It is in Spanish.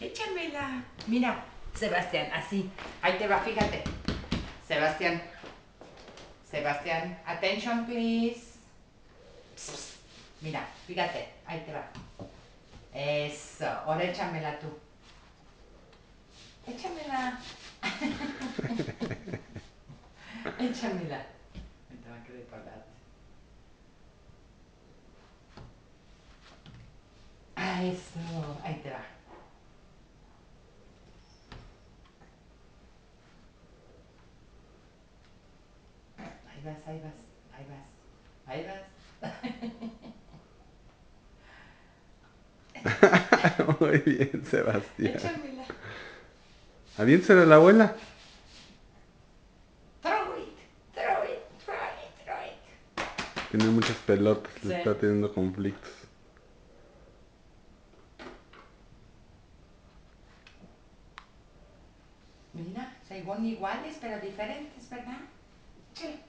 Échamela. Mira, Sebastián, así. Ahí te va, fíjate. Sebastián. Sebastián, attention please. Mira, fíjate, ahí te va. Eso, ahora échamela tú. Échamela. échamela. Me tengo que recordarte. Ah, eso, ahí te va. Ahí vas, ahí vas, ahí vas, ahí vas. Muy bien, Sebastián. Échamela. Aviénsela a la abuela. Throw it, throw it, throw it, throw it. Tiene muchas pelotas, le está teniendo conflictos. Mira, según iguales pero diferentes, ¿verdad? Sí.